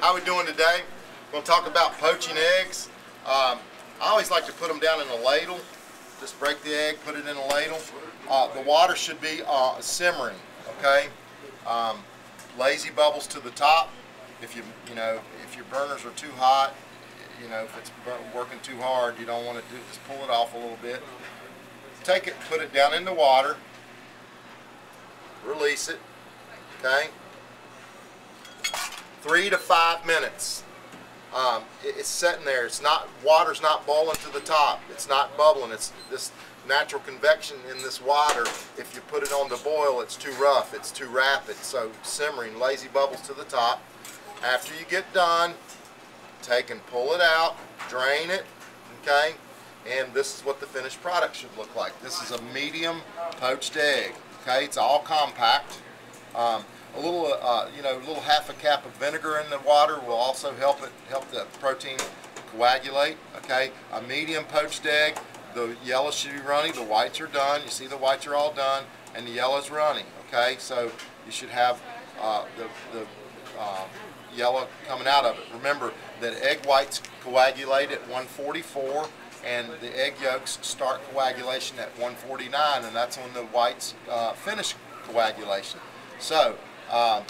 How we doing today? We're going to talk about poaching eggs. Um, I always like to put them down in a ladle. Just break the egg, put it in a ladle. Uh, the water should be uh, simmering, okay? Um, lazy bubbles to the top. If you, you know, if your burners are too hot, you know, if it's working too hard, you don't want to do, just pull it off a little bit. Take it, put it down in the water, release it, okay? Three to five minutes. Um, it, it's sitting there. It's not water's not boiling to the top. It's not bubbling. It's this natural convection in this water. If you put it on to boil, it's too rough. It's too rapid. So simmering, lazy bubbles to the top. After you get done, take and pull it out, drain it, okay? And this is what the finished product should look like. This is a medium poached egg, okay? It's all compact. Um, uh, you know, a little half a cap of vinegar in the water will also help it, help the protein coagulate, okay? A medium poached egg, the yellow should be runny, the whites are done, you see the whites are all done, and the yellow's running, okay? So you should have uh, the, the uh, yellow coming out of it. Remember that egg whites coagulate at 144 and the egg yolks start coagulation at 149 and that's when the whites uh, finish coagulation. So, uh,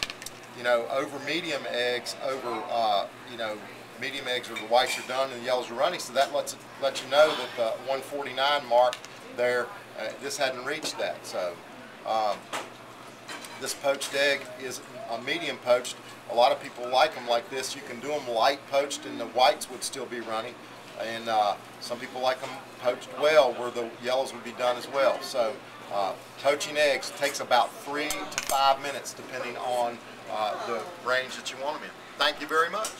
you know, over medium eggs, over, uh, you know, medium eggs where the whites are done and the yellows are running, so that lets, let you know that the 149 mark there, uh, this hadn't reached that. So, um, this poached egg is a medium poached. A lot of people like them like this. You can do them light poached and the whites would still be running. And uh, some people like them poached well where the yellows would be done as well. So uh, poaching eggs takes about three to five minutes depending on uh, the range that you want them in. Thank you very much.